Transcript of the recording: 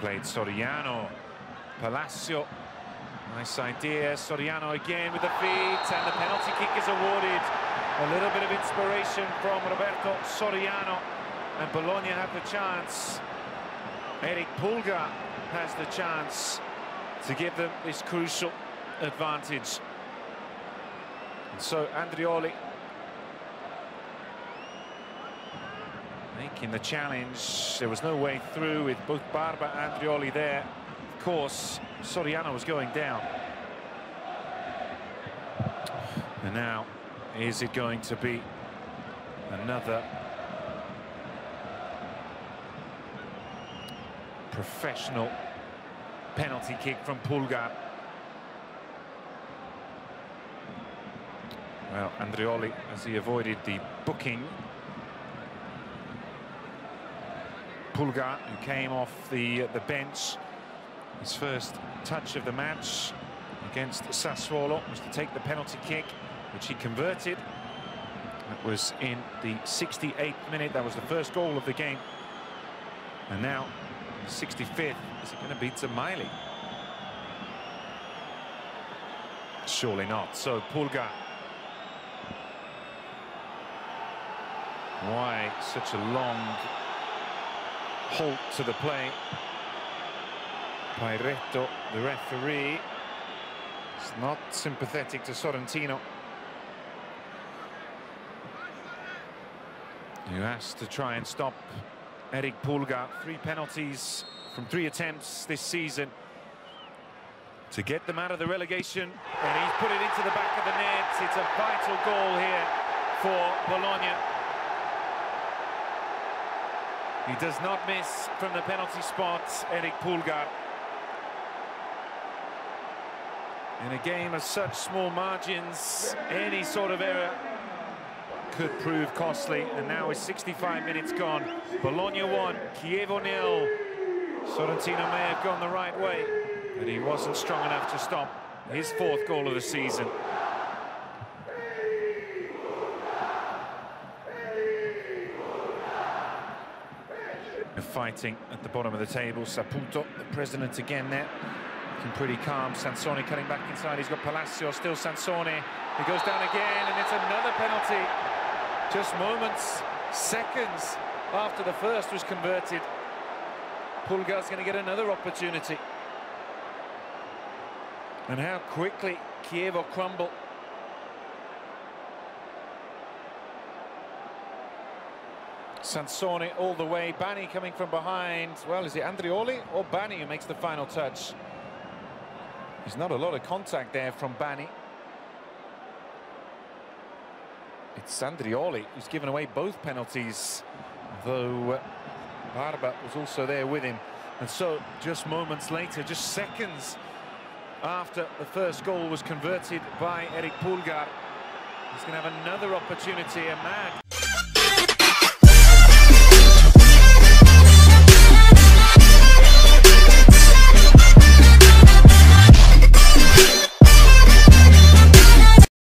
played Soriano. Palacio. Nice idea. Soriano again with the feet, and the penalty kick is awarded. A little bit of inspiration from Roberto Soriano, and Bologna have the chance. Eric Pulgar has the chance to give them this crucial advantage. And so Andreolli making the challenge. There was no way through with both Barba and Andreolli there. Of course, Soriano was going down. And now, is it going to be another professional penalty kick from Pulgar? Well, Andreolli, as he avoided the booking, Pulgar, who came off the the bench, his first touch of the match against Sassuolo was to take the penalty kick, which he converted. That was in the 68th minute. That was the first goal of the game. And now, the 65th, is it going to be Dzemaili? Surely not. So Pulgar. Why such a long halt to the play? Pairetto, the referee, is not sympathetic to Sorrentino. Who has to try and stop Eric Pulgar. Three penalties from three attempts this season to get them out of the relegation. And he's put it into the back of the net. It's a vital goal here for Bologna. He does not miss from the penalty spot, Eric Pulgar. In a game of such small margins, any sort of error could prove costly. And now with 65 minutes gone, Bologna won, Chievo nil. Sorrentino may have gone the right way, but he wasn't strong enough to stop his fourth goal of the season. Fighting at the bottom of the table, Saputo, the president again there. Looking pretty calm. Sansone cutting back inside. He's got Palacio, still Sansone. He goes down again, and it's another penalty. Just moments, seconds after the first was converted. Pulgar's going to get another opportunity. And how quickly Chievo crumble. Sansone all the way. Bani coming from behind. Well, is it Andreolli or Bani who makes the final touch? There's not a lot of contact there from Bani. It's Andreolli who's given away both penalties, though uh, Barba was also there with him. And so, just moments later, just seconds after the first goal was converted by Eric Pulgar, he's going to have another opportunity, a man.